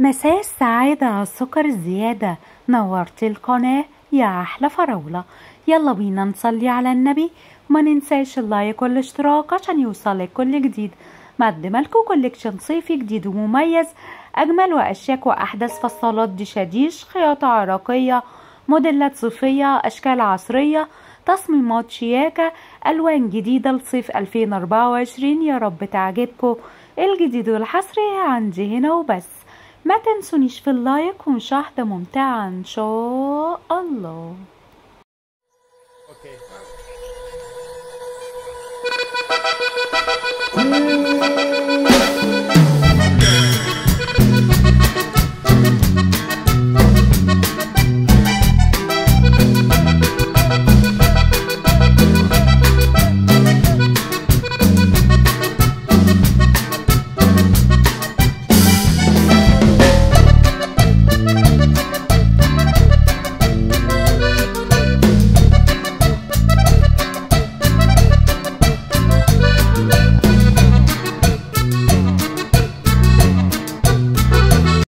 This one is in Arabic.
مساء السعادة السكر الزيادة. نورتي القناة يا أحلى فراولة. يلا بينا نصلي على النبي. وما ننساش اللايك والاشتراك عشان يوصلك كل جديد. مقدمة لكم collection صيفي جديد ومميز. أجمل وأشيك وأحدث فصالات دشاديش خياطة عراقية موديلات صيفية أشكال عصرية تصميمات شياكة ألوان جديدة لصيف 2024 يا رب تعجبكم الجديد والحصري عندي هنا وبس. ما تنسونيش في اللايك ومشاهدة ممتعة إن شاء الله Okay.